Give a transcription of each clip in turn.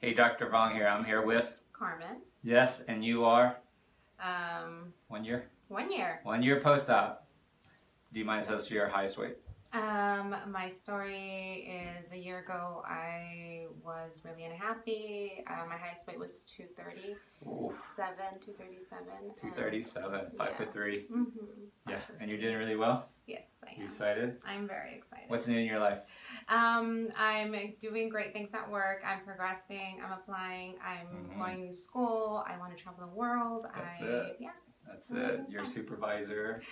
Hey, Dr. Vuong here. I'm here with Carmen. yes, and you are Um, one year, one year. one year post-op. Do you mind telling us your highest weight? Um, my story is a year ago. I was really unhappy. Uh, my highest weight was 237, Oof, 237. 237, five yeah. foot three. Mm-hmm. Yeah, and you're doing really well. Yes, You excited? I'm very excited. What's new in your life? Um, I'm doing great things at work. I'm progressing. I'm applying. I'm Mhm. going to school. I want to travel the world. That's I, it. Yeah. That's Mm, it. Your supervisor.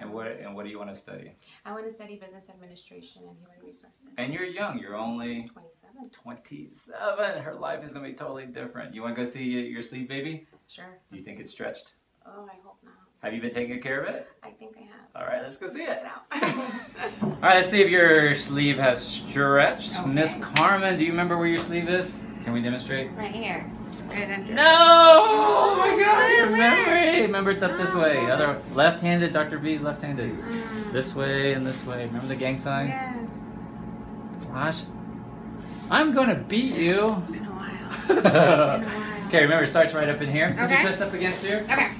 And what and what do you want to study? I want to study business administration and human resources. And you're young. You're only 27. 27. Her life is gonna be totally different. You want to go see your sleeve baby? Sure. Do you think it's stretched? Oh, I hope not. Have you been taking care of it? I think I have. All right, let's go see it. Check out. All right, let's see if your sleeve has stretched. Okay. Miss Carmen, do you remember where your sleeve is? Can we demonstrate? right here. Right under. No! Oh my God! Your memory. Remember, it's up this Oh, way. Other left-handed. Dr. V's left-handed. Mm, This way and this way. Remember the gang sign? Yes. Flash. I'm gonna beat you. It's been a while. It's been a while. Okay, remember, it starts right up in here. Put your Okay. chest up against here. Okay.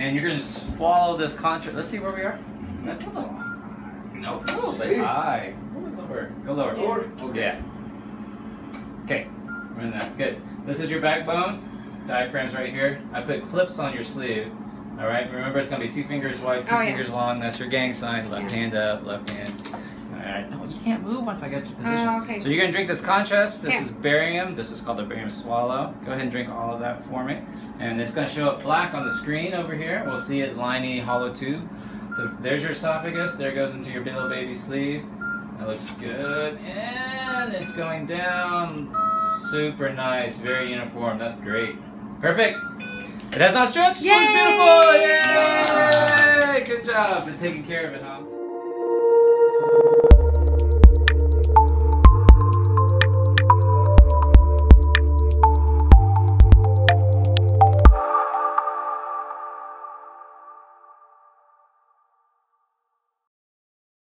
And you're gonna swallow this contrast. Let's see where we are. That's a little. Nope. Oh, say high. Go lower. Go lower. Yeah. Lower. Yeah. Okay. We're in that. Good. This is your backbone. Diaphragm's right here. I put clips on your sleeve. All right. Remember, it's gonna be two fingers wide, two Oh, yeah. fingers long. That's your gang sign. Left Yeah. hand up. Left hand. No, you can't move once I get your position. Oh, okay. So you're gonna drink this contrast. This Yeah. is barium. This is called the barium swallow. Go ahead and drink all of that for me. And it's gonna show up black on the screen over here. We'll see it liney hollow tube. So there's your esophagus. There goes into your little baby sleeve. That looks good. And it's going down. Super nice. Very uniform. That's great. Perfect. It has not stretched. Yay! Looks beautiful. Yay! Good job. Been taking care of it, huh?